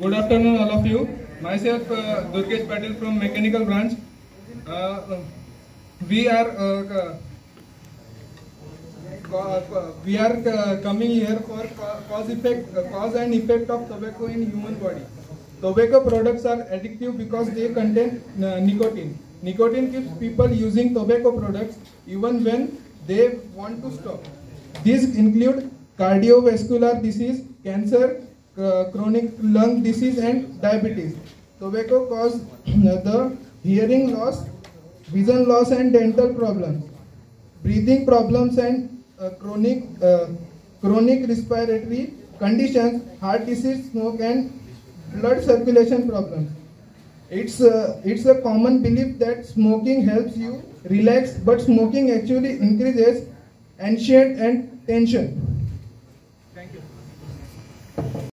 Good afternoon, all of you. Myself, uh, Durgesh Patil from Mechanical Branch. Uh, we are uh, co- we are uh, coming here for cause effect, uh, cause and effect of tobacco in human body. Tobacco products are addictive because they contain uh, nicotine. Nicotine keeps people using tobacco products even when they want to stop. These include cardiovascular disease, cancer, uh, chronic lung disease, and diabetes. Tobacco cause the hearing loss, vision loss, and dental problems breathing problems and uh, chronic uh, chronic respiratory conditions, heart disease, smoke, and blood circulation problems. It's uh, it's a common belief that smoking helps you relax, but smoking actually increases anxiety and tension.